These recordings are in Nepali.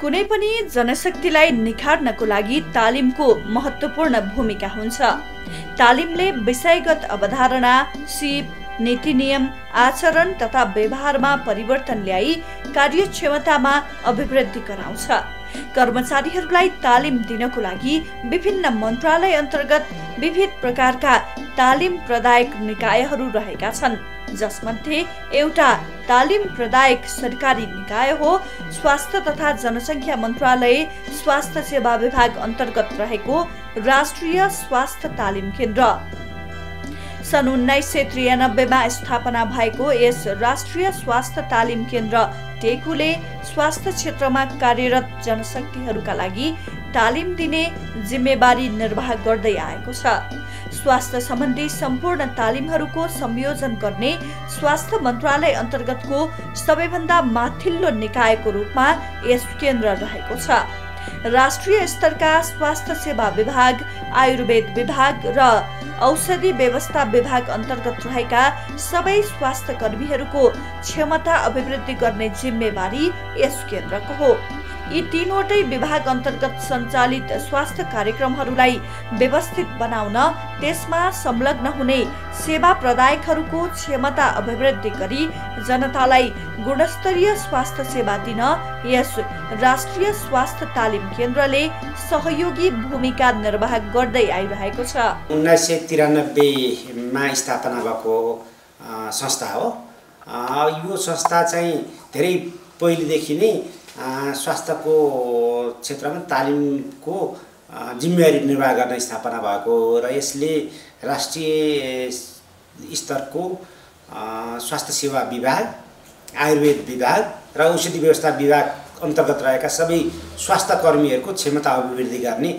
कुनै पनि जनशक्तिलाई निखार्नको लागि तालिमको महत्त्वपूर्ण भूमिका हुन्छ। तालिमले विषयगत अवधारणा सिप नीति नियम आचरण तथा व्यवहारमा परिवर्तन ल्याई कार्यक्षमतामा अभिवृद्धि गराउँछ। कर्मचारीहरूलाई तालिम दिनको लागि विभिन्न मन्त्रालय अन्तर्गत विविध प्रकारका तालिम प्रदायक निकायहरू रहेका छन्। जसमध्ये एउटा तालिम प्रदायक सरकारी निकाय हो। स्वास्थ्य तथा जनसङ्ख्या मन्त्रालय स्वास्थ्य सेवा विभाग अन्तर्गत रहेको राष्ट्रिय स्वास्थ्य तालिम केन्द्र। सन् उन्नाइस सय त्रियानब्बेमा स्थापना भएको यस राष्ट्रिय स्वास्थ्य तालिम केन्द्र टेकुले स्वास्थ्य क्षेत्रमा कार्यरत जनशक्तिहरूका लागि तालिम दिने जिम्मेवारी निर्वाह गर्दै आएको छ। स्वास्थ्य सम्बन्धी सम्पूर्ण तालिमहरूको संयोजन गर्ने स्वास्थ्य मन्त्रालय अन्तर्गतको सबैभन्दा माथिल्लो निकायको रूपमा यस केन्द्र रहेको छ। राष्ट्रिय स्तरका स्वास्थ्य सेवा विभाग आयुर्वेद विभाग र औषधि व्यवस्था विभाग अन्तर्गत रहेका सबै स्वास्थ्य कर्मीहरूको क्षमता अभिवृद्धि गर्ने जिम्मेवारी यस केन्द्रको हो। यी तीनवटै विभाग अन्तर्गत सञ्चालित स्वास्थ्य कार्यक्रमहरूलाई व्यवस्थित बनाउन त्यसमा संलग्न हुने सेवा प्रदायकहरूको क्षमता अभिवृद्धि गरी जनतालाई गुणस्तरीय स्वास्थ्य सेवा दिन यस राष्ट्रिय स्वास्थ्य तालिम केन्द्रले सहयोगी भूमिका निर्वाह गर्दै आइरहेको छ। उन्नाइस सय तिरानब्बेमा स्थापना भएको संस्था हो। यो संस्था चाहिँ धेरै पहिलेदेखि नै स्वास्थ्यको क्षेत्रमा तालिमको जिम्मेवारी निर्वाह गर्न स्थापना भएको र यसले राष्ट्रिय स्तरको स्वास्थ्य सेवा विभाग आयुर्वेद विभाग र औषधि व्यवस्था विभाग अन्तर्गत रहेका सबै स्वास्थ्य कर्मीहरूको क्षमता अभिवृद्धि गर्ने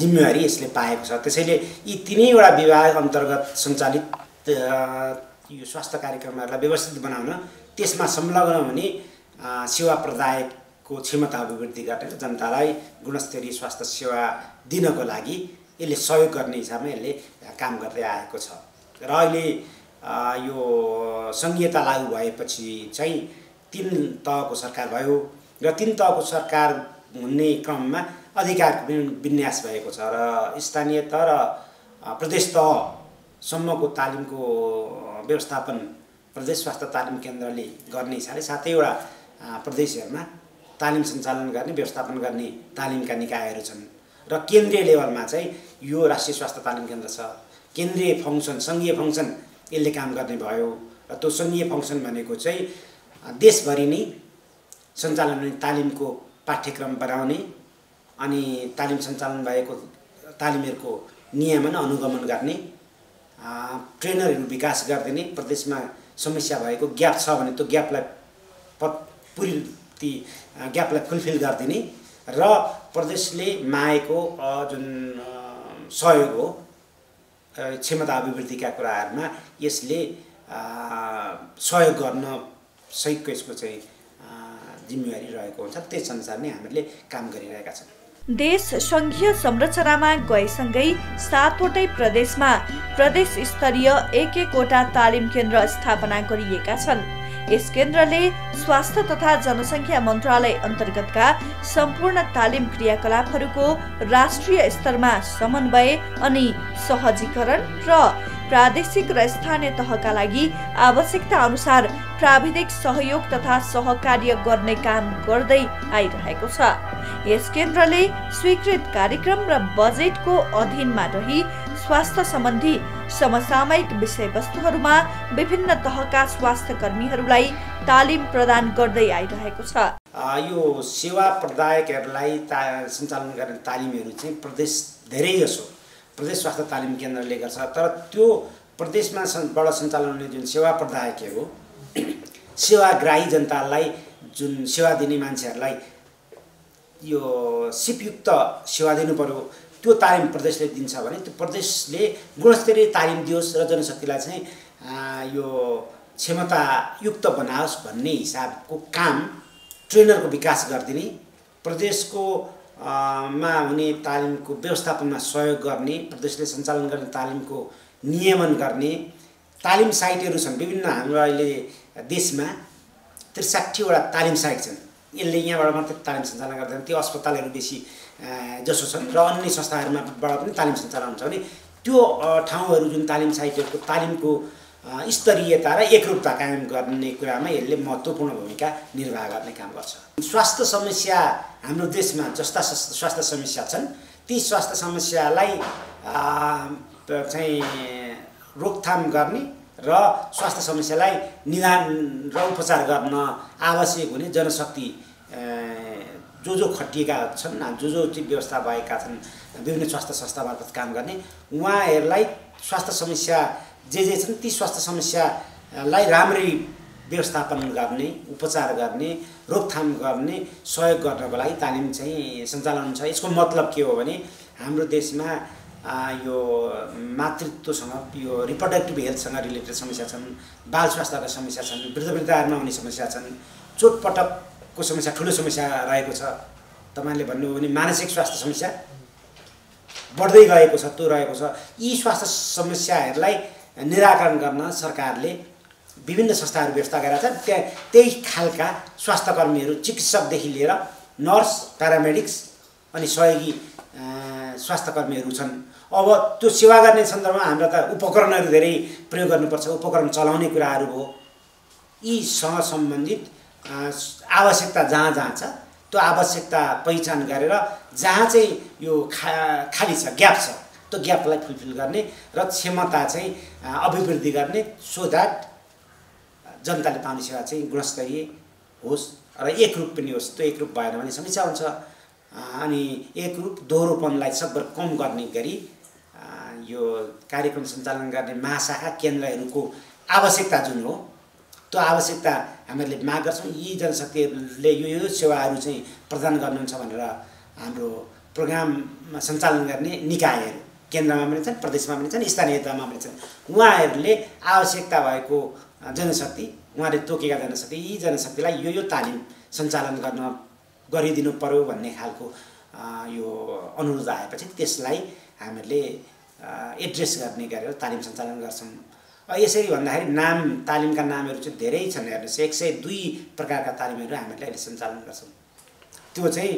जिम्मेवारी यसले पाएको छ। त्यसैले यी तिनैवटा विभाग अन्तर्गत सञ्चालित यो स्वास्थ्य कार्यक्रमहरूलाई व्यवस्थित बनाउन त्यसमा संलग्न हुने सेवा प्रदायकको क्षमता अभिवृद्धि गर्ने र जनतालाई गुणस्तरीय स्वास्थ्य सेवा दिनको लागि यसले सहयोग गर्ने हिसाबमा यसले काम गर्दै आएको छ। र अहिले यो सङ्घीयता लागु भएपछि चाहिँ तिन तहको सरकार भयो र तिन तहको सरकार हुने क्रममा अधिकारको विन्यास भएको छ र स्थानीय तह र प्रदेश तहसम्मको तालिमको व्यवस्थापन प्रदेश स्वास्थ्य तालिम केन्द्रले गर्ने हिसाबले सातैवटा प्रदेशहरूमा तालिम सञ्चालन गर्ने व्यवस्थापन गर्ने तालिमका निकायहरू छन्। र केन्द्रीय लेभलमा चाहिँ यो राष्ट्रिय स्वास्थ्य तालिम केन्द्र छ। केन्द्रीय फङ्सन सङ्घीय फङ्सन यसले काम गर्ने भयो। र त्यो सङ्घीय फङ्सन भनेको चाहिँ देशभरि नै सञ्चालन हुने तालिमको पाठ्यक्रम बनाउने अनि तालिम सञ्चालन भएको तालिमहरूको नियमन अनुगमन गर्ने ट्रेनरहरू विकास गरिदिने प्रदेशमा समस्या भएको ग्याप छ भने त्यो ग्यापलाई पुरी ती ग्यापलाई फुलफिल गरिदिने र प्रदेशले मागेको जुन सहयोग हो क्षमता अभिवृद्धिका कुराहरूमा यसले सहयोग गर्न सहितको यसको चाहिँ जिम्मेवारी रहेको हुन्छ। त्यस अनुसार नै हामीले काम गरिरहेका छौँ। देश सङ्घीय संरचनामा गएसँगै सातवटै प्रदेशमा प्रदेश स्तरीय एक एकवटा तालिम केन्द्र स्थापना गरिएका छन्। यस केन्द्रले स्वास्थ्य तथा जनसङ्ख्या मन्त्रालय अन्तर्गतका सम्पूर्ण तालिम क्रियाकलापहरूको राष्ट्रिय स्तरमा समन्वय अनि सहजीकरण र प्रादेशिक र स्थानीय तहका लागि आवश्यकता अनुसार प्राविधिक सहयोग तथा सहकार्य गर्ने काम गर्दै आइरहेको छ। यस केन्द्रले स्वीकृत कार्यक्रम र बजेटको अधीनमा रही स्वास्थ्य सम्बन्धी समसामयिक विषयवस्तुहरूमा विभिन्न तहका स्वास्थ्य कर्मीहरूलाई तालिम प्रदान गर्दै आइरहेको छ। यो सेवा प्रदायकहरूलाई ता सञ्चालन गर्ने तालिमहरू चाहिँ प्रदेश धेरै जसो प्रदेश स्वास्थ्य तालिम केन्द्रले गर्छ। तर त्यो प्रदेशमा बाट सञ्चालन हुने जुन सेवा प्रदायकहरू सेवाग्राही जनतालाई जुन सेवा दिने मान्छेहरूलाई यो सिपयुक्त सेवा दिनु पऱ्यो त्यो तालिम प्रदेशले दिन्छ भने त्यो प्रदेशले गुणस्तरीय तालिम दियोस् र जनशक्तिलाई चाहिँ यो क्षमतायुक्त बनाओस् भन्ने हिसाबको काम ट्रेनरको विकास गरिदिने प्रदेशको मा हुने तालिमको व्यवस्थापनमा सहयोग गर्ने प्रदेशले सञ्चालन गर्ने तालिमको नियमन गर्ने तालिम साइटहरू छन् विभिन्न हाम्रो अहिले देशमा त्रिसाठीवटा तालिम साइट छन्। यसले यहाँबाट मात्रै तालिम सञ्चालन गर्दैन त्यो अस्पतालहरू बेसी जसो छन् र अन्य संस्थाहरूमाबाट पनि तालिम सञ्चालन हुन्छ भने त्यो ठाउँहरू जुन तालिम साहित्यहरूको तालिमको स्तरीयता र एकरूपता कायम गर्ने कुरामा यसले महत्त्वपूर्ण भूमिका निर्वाह गर्ने काम गर्छ। स्वास्थ्य समस्या हाम्रो देशमा जस्ता स्वास्थ्य समस्या छन् ती स्वास्थ्य समस्यालाई चाहिँ रोकथाम गर्ने र स्वास्थ्य समस्यालाई निदान र उपचार गर्न आवश्यक हुने जनशक्ति जो जो खटिएका छन् जो जो चाहिँ व्यवस्था भएका छन् विभिन्न स्वास्थ्य संस्था मार्फत काम गर्ने उहाँहरूलाई स्वास्थ्य समस्या जे जे छन् ती स्वास्थ्य समस्यालाई राम्ररी व्यवस्थापन गर्ने उपचार गर्ने रोकथाम गर्ने सहयोग गर्नको लागि तालिम चाहिँ सञ्चालन हुन्छ। यसको मतलब के हो भने हाम्रो देशमा यो मातृत्वसँग यो रिप्रोडक्टिभ हेल्थसँग रिलेटेड समस्या छन् बाल स्वास्थ्यका समस्या छन् वृद्ध वृद्धाहरूमा हुने समस्या छन् चोटपटकको समस्या ठुलो समस्या रहेको छ। तपाईँले भन्नुभयो भने मानसिक स्वास्थ्य समस्या बढ्दै गएको छ त्यो रहेको छ। यी स्वास्थ्य समस्याहरूलाई निराकरण गर्न सरकारले विभिन्न संस्थाहरू व्यवस्था गरेका छन्। त्यहाँ त्यही खालका स्वास्थ्य कर्मीहरू चिकित्सकदेखि लिएर नर्स प्यारामेडिक्स अनि सहयोगी स्वास्थ्य कर्मीहरू छन्। अब त्यो सेवा गर्ने सन्दर्भमा हाम्रा त उपकरणहरू धेरै प्रयोग गर्नुपर्छ। उपकरण चलाउने कुराहरू हो। यीसँग सम्बन्धित आवश्यकता जहाँ जहाँ छ त्यो आवश्यकता पहिचान गरेर जहाँ चाहिँ यो खा खाली छ ग्याप छ त्यो ग्यापलाई फुलफिल गर्ने र क्षमता चाहिँ अभिवृद्धि गर्ने सो द्याट जनताले पाउने सेवा चाहिँ गुणस्तरीय होस् र एकरूप पनि होस्। त्यो एकरूप भएन भने समस्या हुन्छ। अनि एकरूप दोहोरोपनलाई सकभर कम गर्ने गरी यो कार्यक्रम सञ्चालन गर्ने महाशाखा केन्द्रहरूको आवश्यकता जुन हो त्यो आवश्यकता हामीहरूले माग गर्छौँ। यी जनशक्तिहरूले यो यो सेवाहरू चाहिँ प्रदान गर्नुहुन्छ भनेर हाम्रो प्रोग्राममा सञ्चालन गर्ने निकायहरू केन्द्रमा पनि छन् प्रदेशमा पनि छन् स्थानीय तहमा पनि छन्। उहाँहरूले आवश्यकता भएको जनशक्ति उहाँले तोकेका जनशक्ति यी जनशक्तिलाई यो यो तालिम सञ्चालन गर्न गरिदिनु पऱ्यो भन्ने खालको यो अनुरोध आएपछि त्यसलाई हामीहरूले एड्रेस गर्ने गरेर तालिम सञ्चालन गर्छौँ। यसरी भन्दाखेरि नाम तालिमका नामहरू चाहिँ धेरै छन् हेर्नुहोस् एक सय दुई प्रकारका तालिमहरू हामीले अहिले सञ्चालन गर्छौँ। त्यो चाहिँ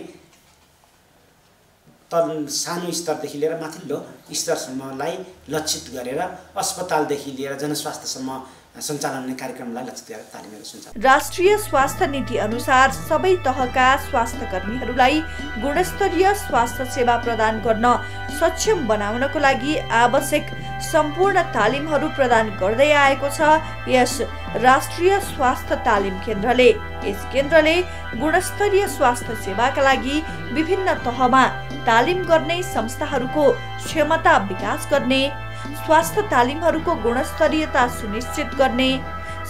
तल सानो स्तरदेखि लिएर माथिल्लो स्तरसम्मलाई लक्षित गरेर अस्पतालदेखि लिएर जनस्वास्थ्यसम्म सञ्चालन हुने कार्यक्रमलाई लक्षित गरेर तालिमहरू सञ्चालन राष्ट्रिय स्वास्थ्य नीति अनुसार सबै तहका स्वास्थ्य कर्मीहरूलाई गुणस्तरीय स्वास्थ्य सेवा प्रदान गर्न सक्षम बनाउनको लागि आवश्यक सम्पूर्ण तालिमहरू प्रदान गर्दै आएको छ यस राष्ट्रिय स्वास्थ्य तालिम केन्द्रले। यस केन्द्रले गुणस्तरीय स्वास्थ्य सेवाका लागि विभिन्न तहमा तालिम गर्ने संस्थाहरूको क्षमता विकास गर्ने स्वास्थ्य तालिमहरूको गुणस्तरीयता सुनिश्चित गर्ने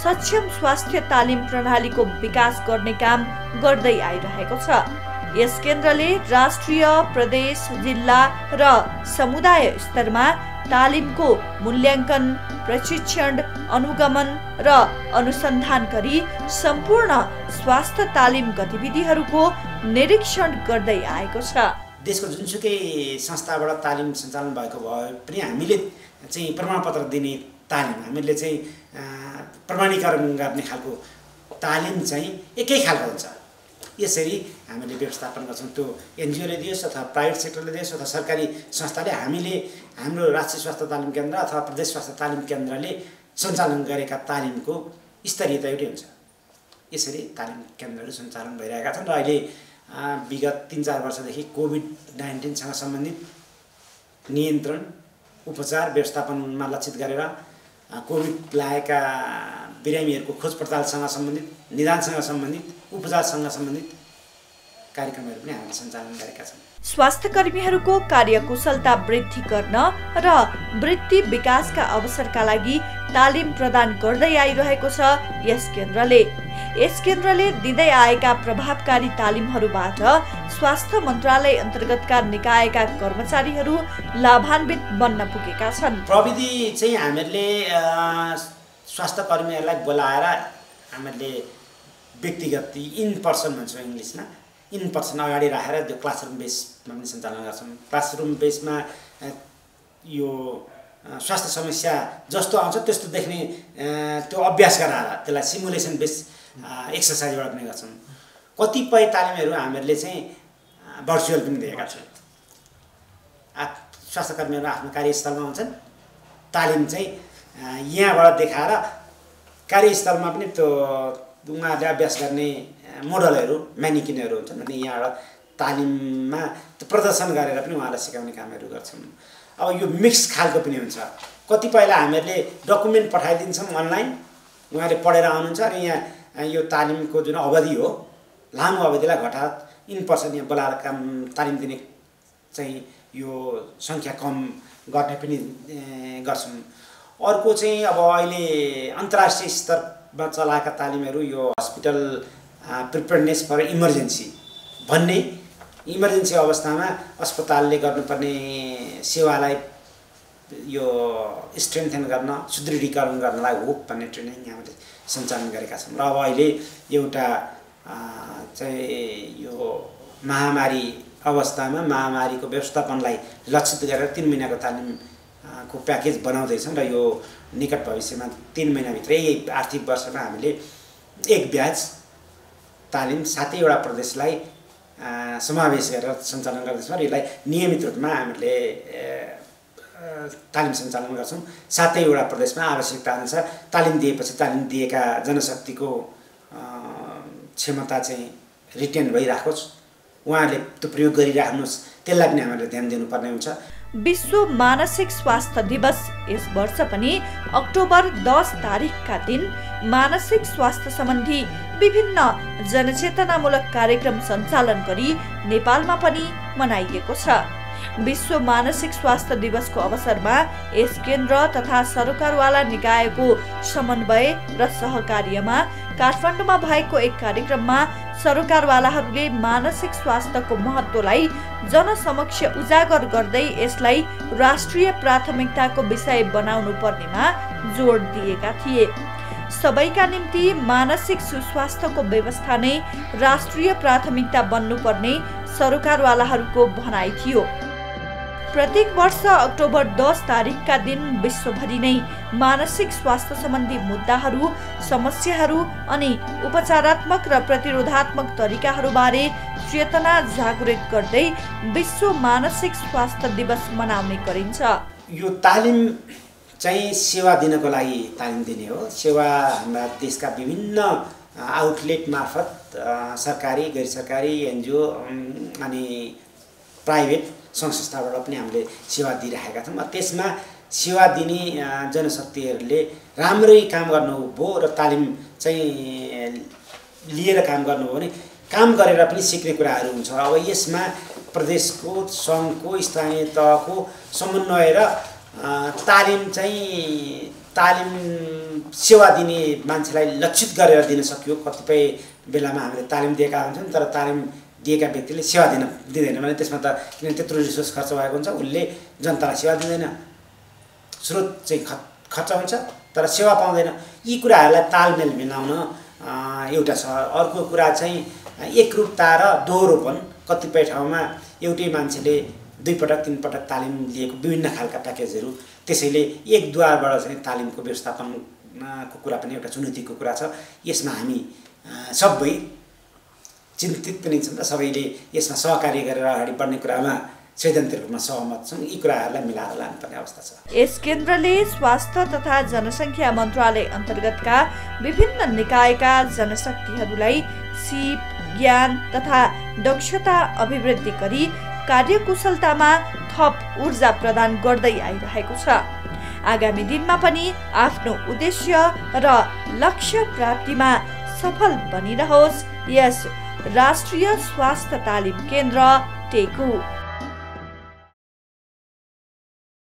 सक्षम स्वास्थ्य तालिम प्रणालीको विकास गर्ने काम गर्दै आइरहेको छ। यस केन्द्रले राष्ट्रिय प्रदेश जिल्ला र समुदाय स्तरमा तालिमको मूल्याङ्कन प्रशिक्षण अनुगमन र अनुसन्धान गरी सम्पूर्ण स्वास्थ्य तालिम गतिविधिहरूको निरीक्षण गर्दै आएको छ। देशको जुनसुकै संस्थाबाट तालिम सञ्चालन भएको भए पनि हामीले चाहिँ प्रमाणपत्र दिने तालिम हामीले चाहिँ प्रमाणीकरण गर्ने खालको तालिम चाहिँ एकै खालको हुन्छ। यसरी हामीले व्यवस्थापन गर्छौँ। त्यो एनजिओले दियोस् अथवा प्राइभेट सेक्टरले दियोस् अथवा सरकारी संस्थाले हामीले हाम्रो राष्ट्रिय स्वास्थ्य तालिम केन्द्र अथवा प्रदेश स्वास्थ्य तालिम केन्द्रले सञ्चालन गरेका तालिमको स्तरीयता एउटै हुन्छ। यसरी तालिम केन्द्रहरू सञ्चालन भइरहेका छन् र अहिले विगत तिन चार वर्षदेखि कोभिड नाइन्टिनसँग सम्बन्धित नियन्त्रण उपचार व्यवस्थापनमा लक्षित गरेर कोभिड लागेका बिरामीहरूको खोज पडतालसँग सम्बन्धित निदानसँग सम्बन्धित उपचारसँग सम्बन्धित कार्यक्रमहरू पनि हामीले सञ्चालन गरेका छौँ। स्वास्थ्य कर्मीहरूको कार्यकुशलता वृद्धि गर्न र वृत्ति विकासका अवसरका लागि तालिम प्रदान गर्दै आइरहेको छ यस केन्द्रले। यस केन्द्रले दिँदै आएका प्रभावकारी तालिमहरूबाट स्वास्थ्य मन्त्रालय अन्तर्गतका निकायका कर्मचारीहरू लाभान्वित बन्न पुगेका छन्। प्रविधि चाहिँ हामीहरूले स्वास्थ्य कर्मीहरूलाई बोलाएर हामीहरूले व्यक्तिगत इन पर्सन भन्छौँ इङ्ग्लिसमा। इन पर्सन अगाडि राखेर त्यो क्लासरुम बेसमा पनि सञ्चालन गर्छौँ क्लासरुम बेसमा यो स्वास्थ्य समस्या जस्तो आउँछ त्यस्तो देख्ने त्यो अभ्यास गराएर त्यसलाई सिमुलेसन बेस एक्सर्साइजबाट पनि गर्छौँ कतिपय तालिमहरू हामीहरूले चाहिँ भर्चुअल पनि दिएका छौँ स्वास्थ्य कर्मीहरू आफ्नो कार्यस्थलमा हुन्छन्। तालिम चाहिँ यहाँबाट देखाएर कार्यस्थलमा पनि त्यो उहाँहरूले अभ्यास गर्ने मोडलहरू म्यानिकिनहरू हुन्छन् भने यहाँबाट तालिममा प्रदर्शन गरेर पनि उहाँलाई सिकाउने कामहरू गर्छौँ अब यो मिक्स खालको पनि हुन्छ। कतिपयलाई हामीहरूले डकुमेन्ट पठाइदिन्छौँ अनलाइन उहाँले पढेर आउनुहुन्छ र यहाँ यो तालिमको जुन अवधि हो लामो अवधिलाई घटात इन पर्सन यहाँ बोलाएर काम तालिम दिने चाहिँ यो सङ्ख्या कम गर्ने पनि गर्छौँ अर्को चाहिँ अब अहिले अन्तर्राष्ट्रिय स्तरमा चलाएका तालिमहरू यो हस्पिटल प्रिपेयरनेस फर इमर्जेन्सी भन्ने इमर्जेन्सी अवस्थामा अस्पतालले गर्नुपर्ने सेवालाई यो स्ट्रेन्थेन गर्न सुदृढीकरण गर्नलाई हो भन्ने ट्रेनिङ हामीले सञ्चालन गरेका छौँ। र अब अहिले एउटा चाहिँ यो महामारी अवस्थामा महामारीको व्यवस्थापनलाई लक्षित गरेर तिन महिनाको तालिमको प्याकेज बनाउँदैछौँ र यो निकट भविष्यमा तिन महिनाभित्रै आर्थिक वर्षमा हामीले एक ब्याज तालिम सातैवटा प्रदेशलाई समावेश गरेर सञ्चालन गर्दैछौँ र यसलाई नियमित रूपमा हामीले तालिम सञ्चालन गर्छौँ। सातैवटा प्रदेशमा आवश्यकता अनुसार तालिम दिएपछि तालिम दिएका जनशक्तिको क्षमता चाहिँ रिटेन भइराखोस् उहाँहरूले त्यो प्रयोग गरिराख्नुहोस् त्यसलाई पनि हामीले ध्यान दिनुपर्ने हुन्छ। विश्व मानसिक स्वास्थ्य दिवस यस वर्ष पनि अक्टोबर दस तारिकका दिन मानसिक स्वास्थ्य सम्बन्धी विभिन्न जनचेतनामूलक कार्यक्रम सञ्चालन गरी नेपालमा पनि मनाइएको छ। विश्व मानसिक स्वास्थ्य दिवसको अवसरमा यस केन्द्र तथा सरकारवाला निकायको समन्वय र सहकार्यमा काठमाडौँमा भएको एक कार्यक्रममा सरकारवालाहरूले मानसिक स्वास्थ्यको महत्त्वलाई जनसमक्ष उजागर गर्दै यसलाई राष्ट्रिय प्राथमिकताको विषय बनाउनु पर्नेमा जोड दिएका थिए। सबैका निम्ति मानसिक सुस्वास्थ्यको व्यवस्था नै राष्ट्रिय प्राथमिकता बन्नुपर्ने सरकारवालाहरूको भनाइ थियो। प्रत्येक वर्ष अक्टोबर दस तारिकका दिन विश्वभरि नै मानसिक स्वास्थ्य सम्बन्धी मुद्दाहरू समस्याहरू अनि उपचारात्मक र प्रतिरोधात्मक तरिकाहरूबारे चेतना जागृत गर्दै विश्व मानसिक स्वास्थ्य दिवस मनाउने गरिन्छ। यो तालिम चाहिँ सेवा दिनको लागि तालिम दिने हो। सेवा हाम्रा देशका विभिन्न आउटलेट मार्फत सरकारी गैर सरकारी एनजिओ अनि प्राइभेट संस्थाबाट पनि हामीले सेवा दिइराखेका छौँ। त्यसमा सेवा दिने जनशक्तिहरूले राम्रै काम गर्नुभयो र तालिम चाहिँ लिएर काम गर्नुभयो भने काम गरेर पनि सिक्ने कुराहरू हुन्छ। अब यसमा प्रदेशको सङ्घको स्थानीय तहको समन्वय र तालिम चाहिँ तालिम सेवा दिने मान्छेलाई लक्षित गरेर दिन सकियो। कतिपय बेलामा हामीले तालिम दिएका हुन्छौँ तर तालिम दिएका व्यक्तिले सेवा दिन दिँदैन। भने त्यसमा त किनभने त्यत्रो रिसोर्स खर्च भएको हुन्छ उसले जनतालाई सेवा दिँदैन। स्रोत चाहिँ ख खर्च हुन्छ तर सेवा पाउँदैन। यी कुराहरूलाई तालमेल मिलाउन एउटा छ। अर्को कुरा चाहिँ एकरूपता र दोहोरोपन कतिपय ठाउँमा एउटै मान्छेले दुईपटक तिनपटक तालिम लिएको विभिन्न खालका प्याकेजहरू त्यसैले एक द्वारबाट चाहिँ तालिमको व्यवस्थापनको कुरा पनि एउटा चुनौतीको कुरा छ। यसमा हामी सबै चिन्तित पनि छन् र सबैले यसमा सहकार्य गरेर अगाडि बढ्ने कुरामा सैद्धान्तिक रूपमा सहमत छौँ। यी कुराहरूलाई मिलाएर लानुपर्ने अवस्था छ। यस केन्द्रले स्वास्थ्य तथा जनसङ्ख्या मन्त्रालय अन्तर्गतका विभिन्न निकायका जनशक्तिहरूलाई सिप ज्ञान तथा दक्षता अभिवृद्धि गरी कार्यकुशलतामा थप ऊर्जा प्रदान गर्दै आइरहेको छ। आगामी दिनमा पनि आफ्नो उद्देश्य र लक्ष्य प्राप्तिमा सफल बनिरहोस्। यस राष्ट्रिय स्वास्थ्य तालिम केन्द्र टेकु।